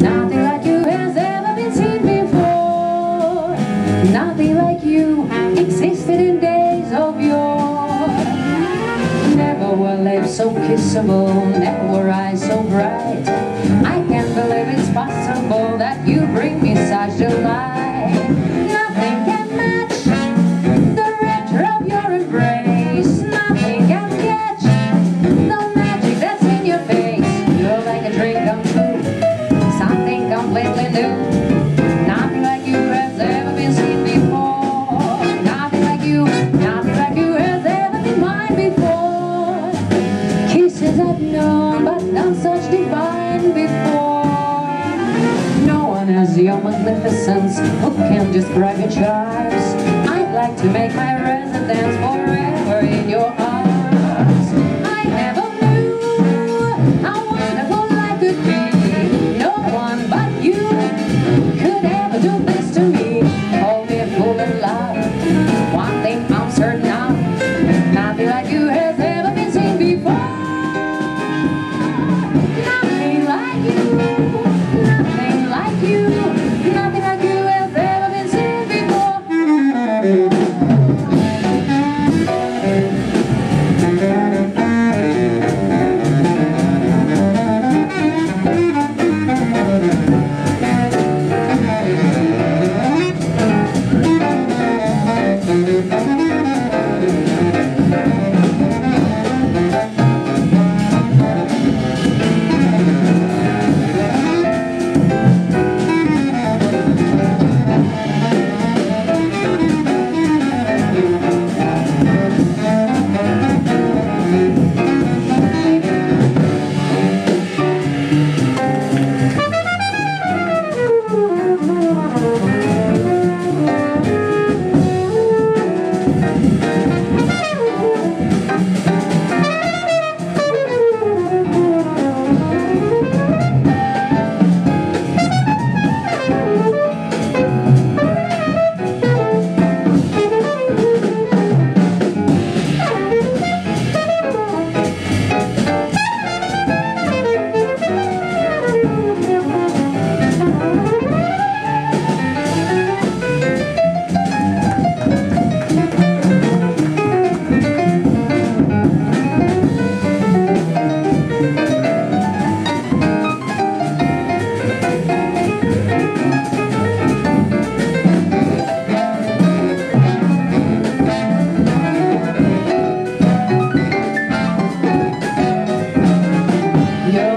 Nothing like you has ever been seen before. Nothing like you existed in days of yore. Never were lips so kissable, never were eyes so bright. I can't believe it's possible that you bring me As your magnificence. Who can describe your charms? I'd like to make my residence forever.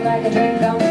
I can drink on